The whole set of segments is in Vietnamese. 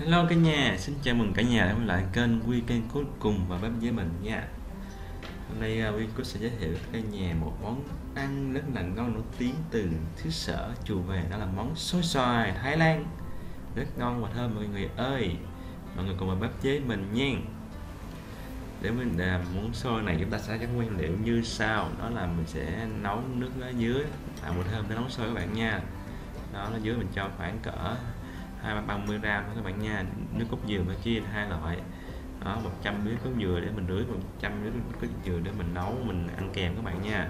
Hello cả nhà, xin chào mừng cả nhà đã quay lại kênh Quy kênh cuối cùng và bếp với mình nha. Hôm nay à, uh, Quy sẽ giới thiệu cả nhà một món ăn rất là ngon nổi tiếng từ xứ sở chùa về đó là món xôi xoài Thái Lan. Rất ngon và thơm mọi người ơi. Mọi người cùng vào bếp với mình nha. Để mình làm món xôi này chúng ta sẽ các nguyên liệu như sau. Đó là mình sẽ nấu nước ở dưới tạo một thơm để nấu xôi các bạn nha. Đó nó dưới mình cho khoảng cỡ hai ba mươi gram các bạn nha. Nước cốt dừa phải chia hai loại. Đó 100 ml cốt dừa để mình rưới 100 ml cốt dừa để mình nấu mình ăn kèm các bạn nha.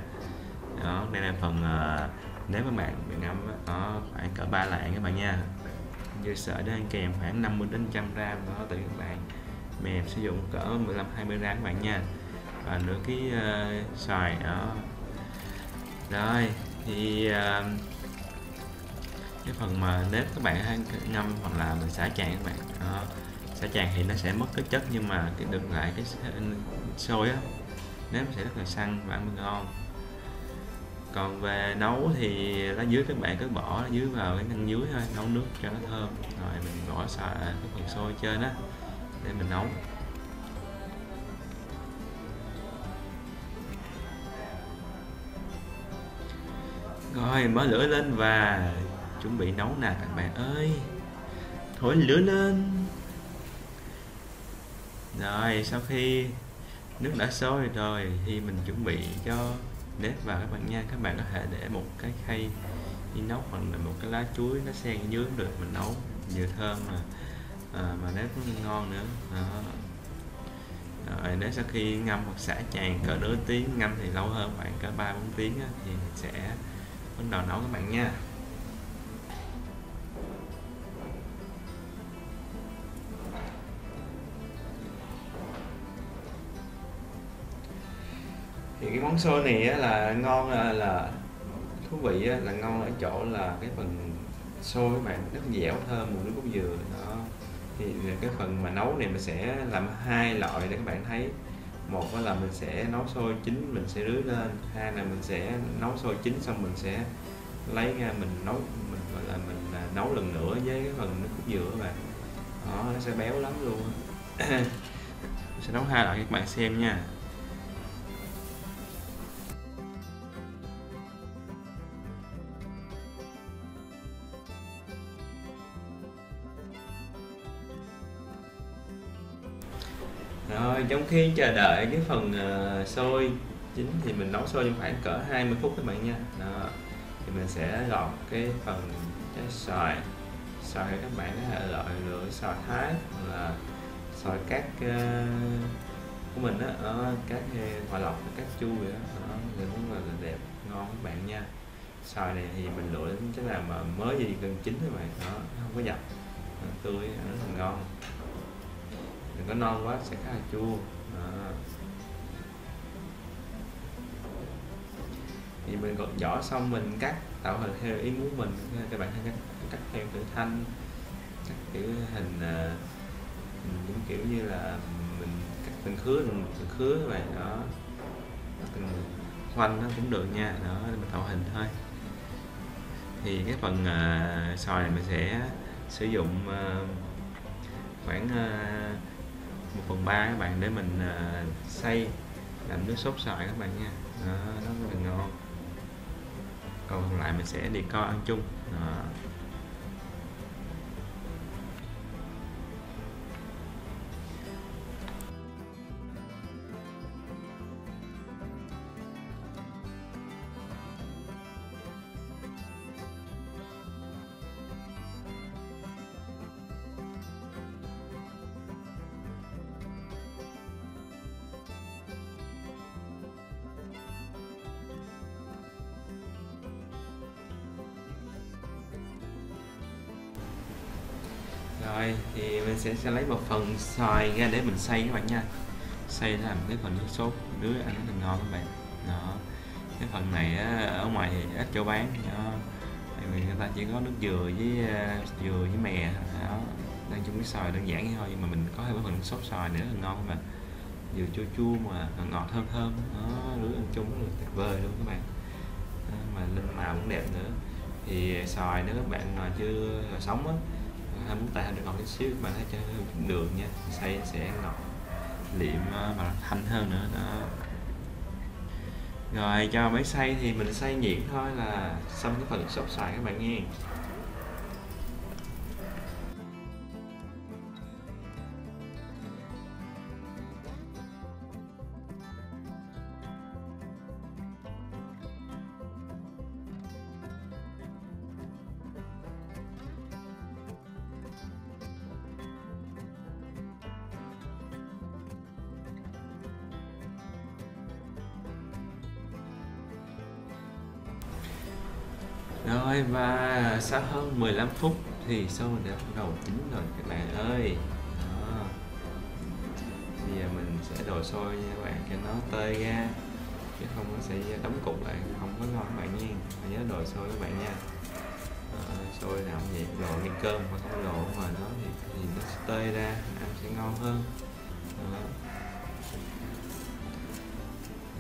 Đó đây là phần ờ, uh, nếu các bạn bị ngâm đó khoảng cỡ ba lạng các bạn nha. Dưa sợi để ăn kèm khoảng 50 đến 100 gram đó tùy các bạn. Mềm sử dụng cỡ 15 20 gram các bạn nha. Và nửa cái uh, ờ, xoài đó. Rồi thì uh, cái phần mà nếp các bạn ngâm hoặc là mình xả tràn các bạn. Đó. xả tràn thì nó sẽ mất cái chất nhưng mà cái được lại cái sôi á, nếp sẽ rất là săn và ăn ngon. Còn về nấu thì lá dưới các bạn cứ bỏ lá dưới vào cái ngăn dưới thôi, nấu nước cho nó thơm. Rồi mình bỏ xả cái phần sôi trên á để mình nấu. Rồi mở lửa lên và chuẩn bị nấu nè các bạn ơi. Thổi lửa lên. Rồi sau khi nước đã sôi rồi thì mình chuẩn bị cho nếp vào các bạn nha. Các bạn có thể để một cái khay inox hoặc là một cái lá chuối nó xen dưới được. Mình nấu vừa thơm mà. À, mà nếp nó ngon nữa. Đó. rồi nếu sau khi ngâm hoặc xả tràn cỡ nửa tiếng ngâm thì lâu hơn khoảng cỡ ba bốn tiếng á, thì sẽ bắt đầu nấu các bạn nha. Thì cái món xôi này á, là ngon là, là thú vị á, là ngon ở chỗ là cái phần xôi các bạn rất dẻo thơm mùi nước cốt dừa đó. Thì cái phần mà nấu này mình sẽ làm hai loại để các bạn thấy. Một là mình sẽ nấu xôi chín mình sẽ rưới lên. Hai là mình sẽ nấu xôi chín xong mình sẽ lấy ra mình nấu mình gọi là mình à, nấu lần nữa với cái phần nước cốt dừa các bạn. Đó nó sẽ béo lắm luôn sẽ nấu hai loại các bạn xem nha. Trong khi chờ đợi cái phần uh, sôi chính thì mình nấu sôi trong khoảng cỡ 20 phút các bạn nha. Đó thì mình sẽ gọt cái phần trái xoài xoài các bạn có thể loại lựa xoài thái hoặc là xoài cát uh, của mình đó, ở các ờ, hoa lọc các chu vậy đó, đó thì rất là đẹp ngon các bạn nha. Xoài này thì mình lựa đến cái nào mà mới gì gần chín các bạn. Đó không có dập. Tươi rất là ngon đừng có non quá sẽ khá là chua. À. thì mình gọt vỏ xong mình cắt tạo hình theo ý muốn mình các bạn cắt cắt theo tự thanh cắt kiểu hình à, những kiểu như là mình cắt từng khứa từng, từng khứa các bạn đó từng khoanh nó cũng được nha đó mình tạo hình thôi. Thì cái phần à, uh, sòi này mình sẽ sử dụng uh, khoảng uh, 1 phần 3 các bạn để mình ờ, xay làm nước sốt xoài các bạn nha. Đó, rất là ngon. Còn còn lại mình sẽ đi co ăn chung. Đó. Rồi thì mình sẽ, sẽ lấy một phần xoài ra để mình xay các bạn nha. Xay làm cái phần nước sốt đứa ăn rất là ngon các bạn. Đó. Cái phần này á, ở ngoài thì ít chỗ bán đó. tại vì người ta chỉ có nước dừa với à, dừa với mè đó. Đang chung cái xoài đơn giản vậy thôi nhưng mà mình có thêm cái phần nước sốt xoài nữa là ngon các bạn. Vừa chua chua mà ngọt thơm thơm. Nó đứa ăn chung rất là tuyệt vời luôn các bạn. Đó, mà lên màu cũng đẹp nữa. Thì xoài nếu các bạn mà chưa là sống á hơi muốn tạo được ngọt chút xíu các bạn hãy cho đường nha xay sẽ ngọt, liệm mà thanh hơn nữa, đó. Rồi, cho máy xay thì mình xay nhuyễn thôi là xong cái phần sốt xoài các bạn nghe. Rồi và sau hơn 15 phút thì sâu mình đã bắt đầu chín rồi các bạn ơi Đó. Bây giờ mình sẽ đổ sôi nha các bạn cho nó tơi ra chứ không nó sẽ đóng cục lại không có ngon các bạn nha nhớ đổ sôi các bạn nha à, sôi làm gì vậy đồ như cơm mà không đổ mà nó thì, thì nó sẽ tơi ra ăn sẽ ngon hơn Đó.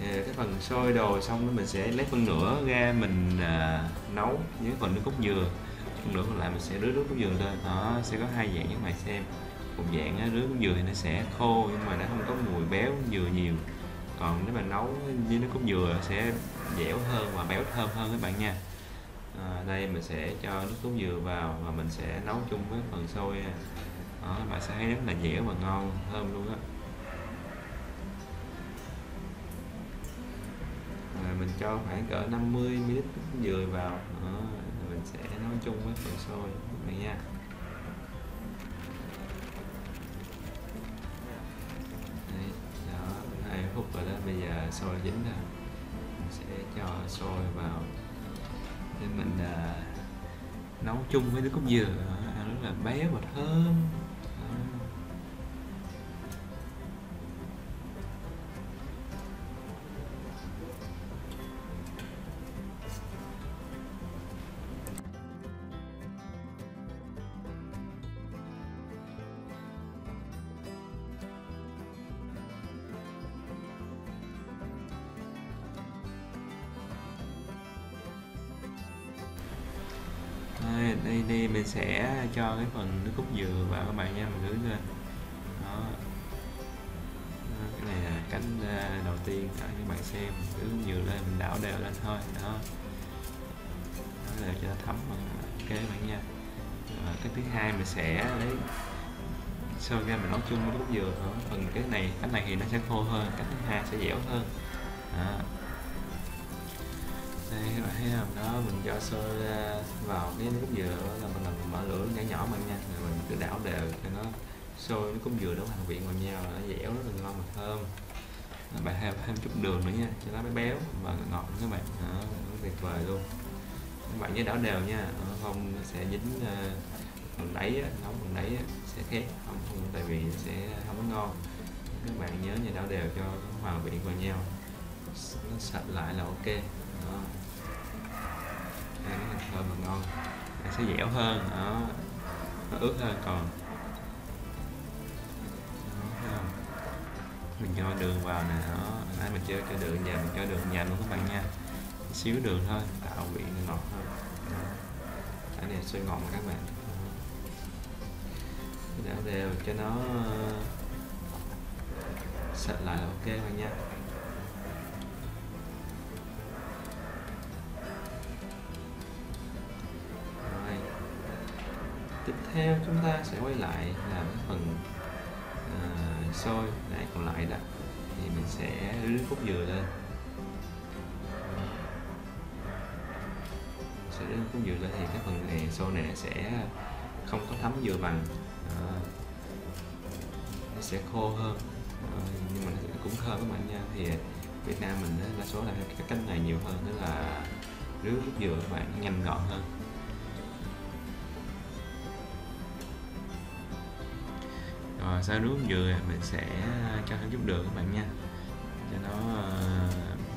Dạ, cái phần sôi đồ xong rồi mình sẽ lấy phần nửa ra mình à, nấu với phần nước cốt dừa. Phần nửa còn lại mình sẽ rưới nước cốt dừa lên. Nó sẽ có hai dạng cho các bạn xem. Một dạng á, rưới cốt dừa thì nó sẽ khô nhưng mà nó không có mùi béo dừa nhiều. Còn nếu mà nấu với nước cốt dừa sẽ dẻo hơn và béo thơm hơn các bạn nha. À, đây mình sẽ cho nước cốt dừa vào và mình sẽ nấu chung với phần sôi đó, bạn sẽ thấy rất là dẻo và ngon thơm luôn á. Mình cho khoảng cỡ 50 ml dừa vào. Đó, rồi mình sẽ nấu chung với phần sôi các bạn nha. Đấy, đó hai phút rồi đó bây giờ sôi dính rồi mình sẽ cho sôi vào. Để mình à, nấu chung với nước cốt dừa. Ăn rất là béo và thơm. Đây, đây, mình sẽ cho cái phần nước cốt dừa vào các bạn nha mình rưới lên. Đó. đó cái này là cánh à, đầu tiên cho các bạn xem. Rưới dừa lên mình đảo đều lên thôi. Đó. Đó đều cho nó thấm ok bạn nha. Rồi, cái thứ hai mình sẽ lấy sơ ra mình nấu chung với nước cốt dừa thôi. Phần cái này cái này thì nó sẽ khô hơn cái thứ hai sẽ dẻo hơn. Đó đây các bạn thấy không đó mình cho sôi ra vào cái nước cốt dừa đó là mình làm mở lửa nhỏ nhỏ bạn nha. Rồi mình cứ đảo đều cho nó sôi nước cốt dừa nó hoàn quyện vào nhau nó dẻo rất là ngon và thơm. Bạn thêm thêm chút đường nữa nha cho nó béo và ngọt các bạn. Đó, nó tuyệt vời luôn. Các bạn nhớ đảo đều nha. Không nó sẽ dính ờ, mình phần đáy nóng phần đáy sẽ khét. Không, không tại vì sẽ không có ngon. Các bạn nhớ nha đảo đều cho hòa quyện vào nhau. Nó sạch lại là ok. Đó ăn thơm và ngon. Nó sẽ dẻo hơn nó, nó ướt hơn còn. Đó, mình cho đường vào nè nó nãy mình chưa cho đường và mình cho đường nhành luôn các bạn nha. Xíu đường thôi tạo vị ngọt hơn. Cái này sôi ngọt mà các bạn. Đảo đều cho nó ờ, sạch lại là ok các bạn nha. Theo chúng ta sẽ quay lại làm cái phần à, sôi này còn lại đó. Thì mình sẽ rưới cốt dừa lên. Sẽ rưới cốt dừa lên thì cái phần này sôi này sẽ không có thấm dừa bằng. Uh, nó sẽ khô hơn. Uh, nhưng mà nó cũng thơm các bạn nha. Thì Việt Nam mình đa số là cái cách này nhiều hơn tức là rưới cốt dừa các bạn nhanh gọn hơn. Ờ, rồi sau nước dừa mình sẽ ờ, cho thêm chút đường các bạn nha. Cho nó ờ,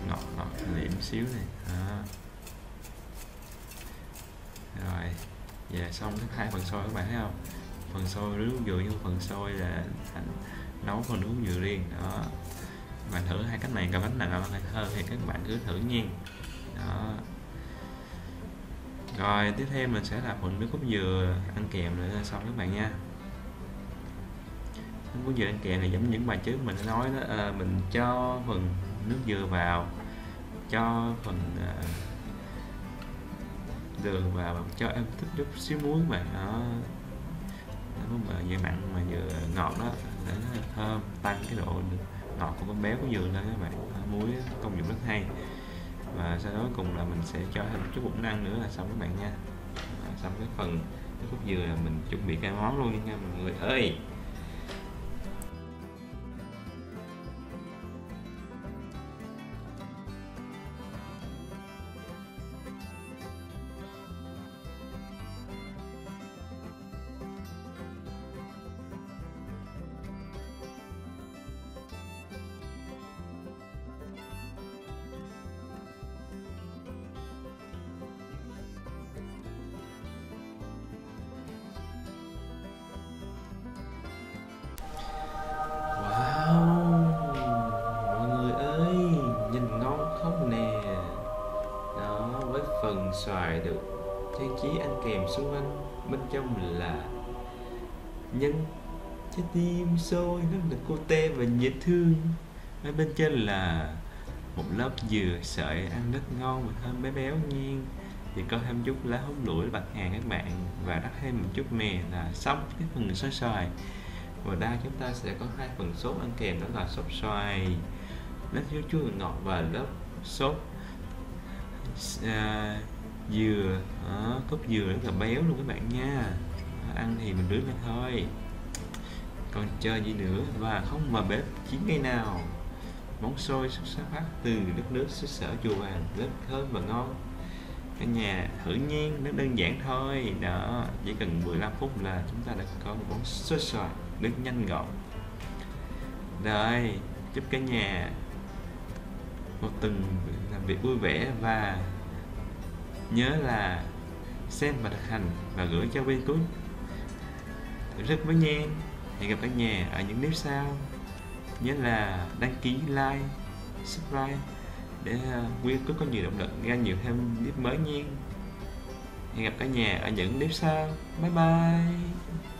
ngọt ngọt, liệm xíu này. Đó. rồi về xong thứ hai phần sôi các bạn thấy không? Phần sôi nước dừa nhưng phần sôi là thành nấu phần nước dừa riêng. Đó. Bạn thử hai cách này coi bánh nào ngon hơn thì các bạn cứ thử nha đó. Rồi, tiếp theo mình sẽ làm phần nước cốt dừa ăn kèm nữa, xong các bạn nha nước cốt dừa ăn kèm này giống những bài trước mình nói đó à, mình cho phần nước dừa vào cho phần à, đường vào cho em thích chút xíu muối mà nó nó mà vừa mặn mà vừa ngọt đó để nó thơm tăng cái độ ngọt của con béo của dừa lên các bạn. Muối công dụng rất hay. Và sau đó cùng là mình sẽ cho thêm chút bột năng nữa là xong các bạn nha. Xong cái phần cái khúc dừa là mình chuẩn bị cái món luôn nha mọi người ơi. Xoài được trang trí ăn kèm xung quanh. Bên trong là nhân trái tim sôi rất là cô tê và dễ thương. Ở bên trên là một lớp dừa sợi ăn rất ngon và thơm béo béo nhiên. Thì có thêm chút lá húng lủi bạc hàng các bạn. Và rắc thêm một chút mè là xong cái phần sốt xoài. Và đây chúng ta sẽ có hai phần sốt ăn kèm đó là sốt xoài lớp chua chua ngọt và lớp sốt uh, dừa. Ờ, Đó, cốt dừa rất là béo luôn các bạn nha. Ăn thì mình rưới lên thôi. Còn chờ gì nữa? Và không mà bếp chín ngày nào. Món xôi xuất phát từ đất nước xứ sở chùa vàng rất thơm và ngon. Cả nhà thử nhiên nó đơn giản thôi. Đó chỉ cần 15 phút là chúng ta đã có một món xôi xoài rất nhanh gọn. Rồi chúc cả nhà. Một tuần làm việc vui vẻ và nhớ là xem và thực hành và gửi cho bên cuối. Rất với nhen hẹn gặp cả nhà ở những clip sau. Nhớ là đăng ký, like, subscribe để ờ, quyên cứ có nhiều động lực ra nhiều thêm clip mới nha. Hẹn gặp cả nhà ở những clip sau. Bye bye.